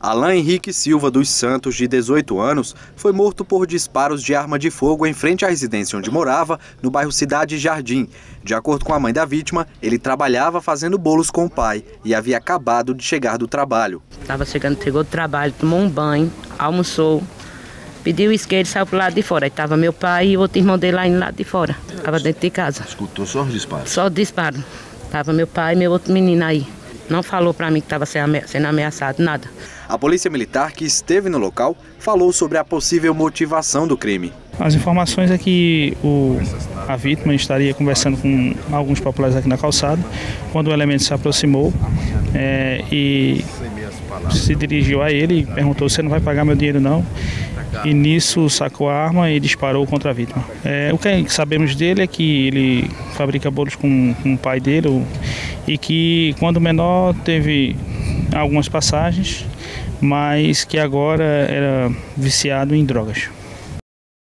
Alain Henrique Silva dos Santos, de 18 anos, foi morto por disparos de arma de fogo em frente à residência onde morava, no bairro Cidade Jardim. De acordo com a mãe da vítima, ele trabalhava fazendo bolos com o pai e havia acabado de chegar do trabalho. Estava chegando, chegou do trabalho, tomou um banho, almoçou, pediu isqueiro e saiu pro lado de fora. Aí estava meu pai e o outro irmão dele lá no lado de fora. Estava dentro de casa. Escutou só os disparos? Só o disparo. Tava meu pai e meu outro menino aí. Não falou para mim que estava sendo ameaçado, nada. A polícia militar que esteve no local falou sobre a possível motivação do crime. As informações é que o, a vítima estaria conversando com alguns populares aqui na calçada, quando o elemento se aproximou é, e se dirigiu a ele e perguntou: Você não vai pagar meu dinheiro, não? E nisso sacou a arma e disparou contra a vítima. É, o que sabemos dele é que ele fabrica bolos com, com o pai dele e que, quando menor, teve algumas passagens, mas que agora era viciado em drogas.